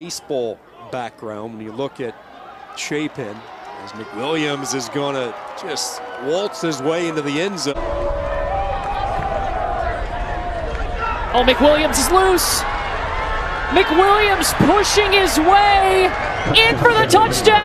baseball background when you look at Chapin as McWilliams is going to just waltz his way into the end zone. Oh, McWilliams is loose. McWilliams pushing his way in for the touchdown.